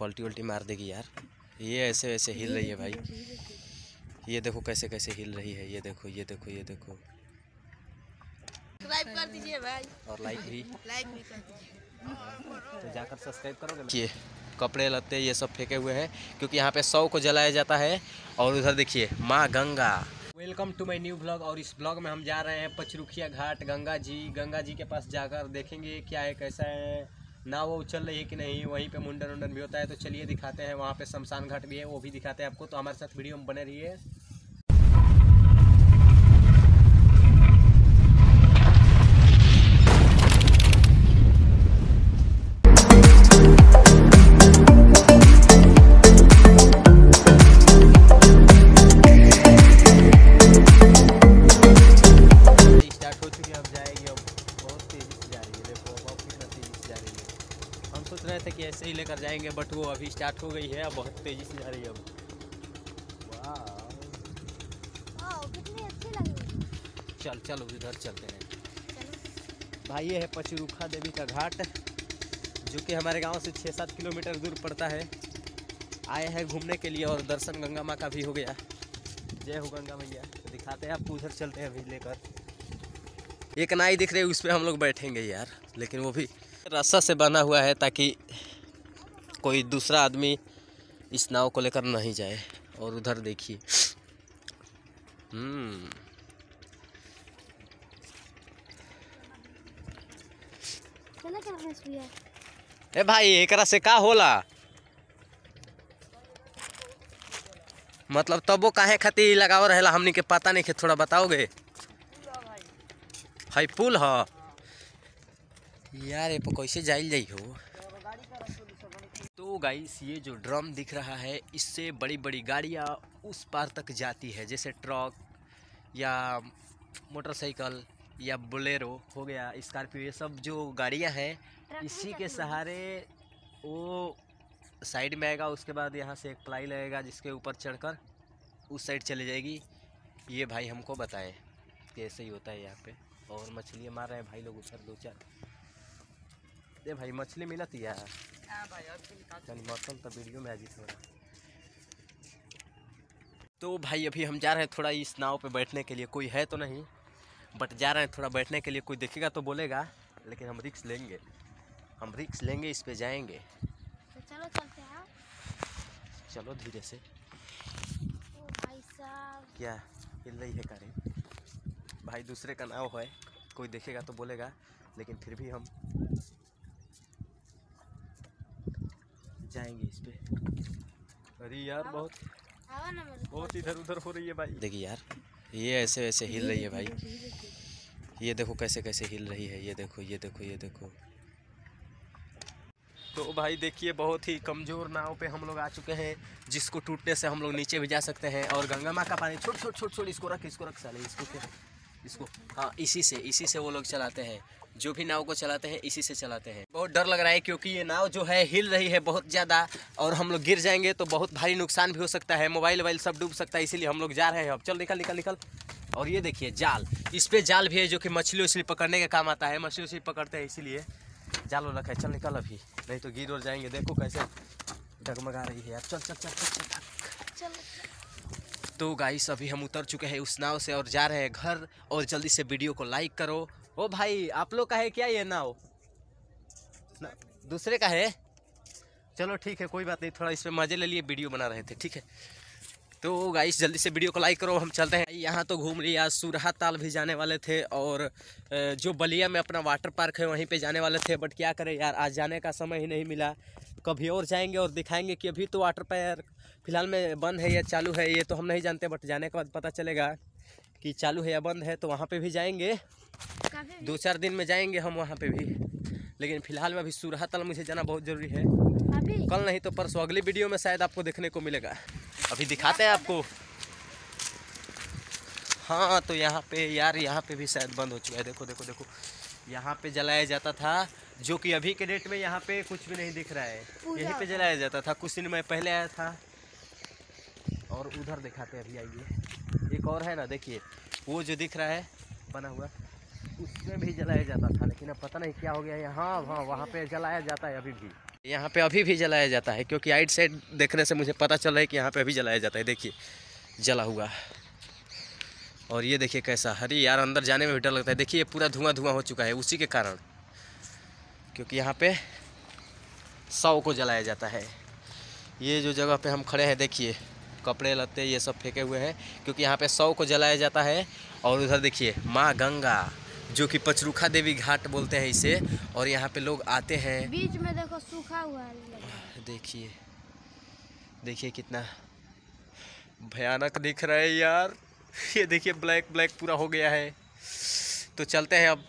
पलटी उल्टी मार देगी यार। ये ऐसे ऐसे हिल रही है भाई। ये देखो कैसे कैसे हिल रही है। ये देखो ये देखो ये देखो। सब्सक्राइब कर दीजिए भाई। और लाइक भी। लाइक भी कर दीजिए। तो जाकर सब्सक्राइब करोगे ये कपड़े लत्ते ये सब फेंके हुए हैं क्योंकि यहाँ पे सौ को जलाया जाता है। और उधर देखिए माँ Ganga. Welcome to my new blog और इस ब्लॉग में हम जा रहे हैं पचरुखिया घाट। गंगा जी गंगा जी के पास जाकर देखेंगे क्या है कैसा है। नाव वो उछल रही है कि नहीं, वहीं पे मुंडन उंडन भी होता है तो चलिए दिखाते हैं, वहाँ पे शमशान घाट भी है, वो भी दिखाते हैं आपको। तो हमारे साथ वीडियो में बने रहिए। रहे थे कि ऐसे ही लेकर जाएँगे बट वो अभी स्टार्ट हो गई है बहुत तेज़ी से जा रही है अब। चल चल उधर चलते हैं। भाई ये है पचरुखा देवी का घाट जो कि हमारे गाँव से छः सात किलोमीटर दूर पड़ता है। आए हैं घूमने के लिए और दर्शन गंगा माँ का भी हो गया। जय हो गंगा मैया। तो दिखाते हैं आपको उधर चलते हैं अभी लेकर। एक नाई दिख रही है उस पर हम लोग बैठेंगे यार लेकिन वो भी रस्सा से बना हुआ है ताकि कोई दूसरा आदमी इस नाव को लेकर नहीं जाए और उधर देखिए। हम्म। ए भाई एकरा से का होला? मतलब तबो काहे खातिर लगाव रहेला हमनी के पता नहीं के थोड़ा बताओगे? हाई पुल ह। यार ये कैसे जाइल जाई हो? तो गाइस ये जो ड्रम दिख रहा है इससे बड़ी बड़ी गाड़ियाँ उस पार तक जाती है जैसे ट्रक या मोटरसाइकिल या बोलेरो हो गया स्कॉर्पियो ये सब जो गाड़ियाँ हैं इसी के सहारे वो साइड में आएगा उसके बाद यहाँ से एक प्लाई लगेगा जिसके ऊपर चढ़कर उस साइड चले जाएगी। ये भाई हमको बताए कैसे ही होता है यहाँ पे। और मछलियाँ मार रहे हैं भाई लोग उधर दो चार ये भाई मछली मिलत यार चल मौसम तो वीडियो में आज ही। थोड़ा तो भाई अभी हम जा रहे हैं थोड़ा इस नाव पे बैठने के लिए। कोई है तो नहीं बट जा रहे हैं थोड़ा बैठने के लिए। कोई देखेगा तो बोलेगा लेकिन हम रिक्स लेंगे। हम रिक्स लेंगे इस पे जाएँगे। तो चलो चलते हैं। चलो धीरे से। ओ भाई साहब। क्या? हिल रही है कारें भाई दूसरे का नाव है। कोई देखेगा तो बोलेगा लेकिन फिर भी हम जाएँगे इस पे। अरे यार बहुत बहुत इधर उधर हो रही है भाई। देखिए यार ये ऐसे ऐसे हिल रही है भाई। ये देखो कैसे कैसे हिल रही है ये देखो ये देखो ये देखो। तो भाई देखिए बहुत ही कमज़ोर नाव पे हम लोग आ चुके हैं जिसको टूटने से हम लोग नीचे भी जा सकते हैं। और गंगा माँ का पानी छोट छोट छोट छोट इसको रख इसको रख साले इसको क्या? इसको हाँ इसी से इसी से वो लोग चलाते हैं। जो भी नाव को चलाते हैं इसी से चलाते हैं। बहुत डर लग रहा है क्योंकि ये नाव जो है हिल रही है बहुत ज़्यादा और हम लोग गिर जाएँगे तो बहुत भारी नुकसान भी हो सकता है। मोबाइल वोबाइल सब डूब सकता है इसीलिए हम लोग जा रहे हैं अब। चल निकल निकल निकल। और ये देखिए जाल। इस पर जाल भी है जो कि मछली उछली पकड़ने का काम आता है। मछली उछली पकड़ते हैं इसीलिए जाल वो रखा है। चल निकल अभी। नहीं तो गिर और जाएँगे। देखो कैसे डगमगा रही है चल चल चल चल चल, चल। चलो। तो गाइस अभी हम उतर चुके हैं उस नाव से और जा रहे हैं घर और जल्दी से वीडियो को लाइक करो। ओ भाई आप लोग का है क्या ये नाव? ना, दूसरे का है? चलो ठीक है कोई बात नहीं थोड़ा इस पे मज़े ले लिए वीडियो बना रहे थे ठीक है? तो गाइस जल्दी से वीडियो को लाइक करो हम चलते हैं। यहाँ तो घूम आज सुरहा ताल भी जाने वाले थे और जो बलिया में अपना वाटर पार्क है वहीं पे जाने वाले थे बट क्या करें यार आज जाने का समय ही नहीं मिला। कभी और जाएँगे और दिखाएँगे कि अभी तो वाटर पार्क फ़िलहाल में बंद है या चालू है ये तो हम नहीं जानते बट जाने के बाद पता चलेगा कि चालू है या बंद है तो वहाँ पे भी जाएँगे। दो चार दिन में जाएँगे हम वहाँ पे भी। लेकिन फ़िलहाल में अभी सुरहा तल मुझे जाना बहुत ज़रूरी है। अभी? कल नहीं तो परसों अगली वीडियो में शायद आपको देखने को मिलेगा। अभी दिखाते हैं आपको। हाँ तो यहाँ पे यार यहाँ पे भी शायद बंद हो चुका है। देखो देखो देखो। यहाँ पे जलाया जाता था जो कि अभी के डेट में यहाँ पे कुछ भी नहीं दिख रहा है। यहीं पे जलाया जाता था कुछ दिन में पहले आया था। और उधर दिखाते अभी आइए। एक और है ना देखिए वो जो दिख रहा है बना हुआ उसमें भी जलाया जाता था लेकिन अब पता नहीं क्या हो गया है हाँ हाँ वहाँ पे जलाया जाता है अभी भी। यहाँ पे अभी भी जलाया जाता है क्योंकि आइट साइड देखने से मुझे पता चल रहा है कि यहाँ पे अभी जलाया जाता है। देखिए जला हुआ। और ये देखिए कैसा हरी यार अंदर जाने में भी डर लगता है। देखिए ये पूरा धुआँ धुआँ हो चुका है उसी के कारण। क्योंकि यहाँ पे सौ को जलाया जाता है। ये जो जगह पे हम खड़े हैं देखिए कपड़े लत्ते ये सब फेंके हुए हैं क्योंकि यहाँ पे सौ को जलाया जाता है। और उधर देखिए माँ गंगा जो कि पचरुखा देवी घाट बोलते हैं इसे और यहाँ पे लोग आते हैं। बीच में देखो सूखा हुआ है। देखिए देखिए कितना भयानक दिख रहा है यार। ये देखिए ब्लैक ब्लैक पूरा हो गया है। तो चलते हैं अब।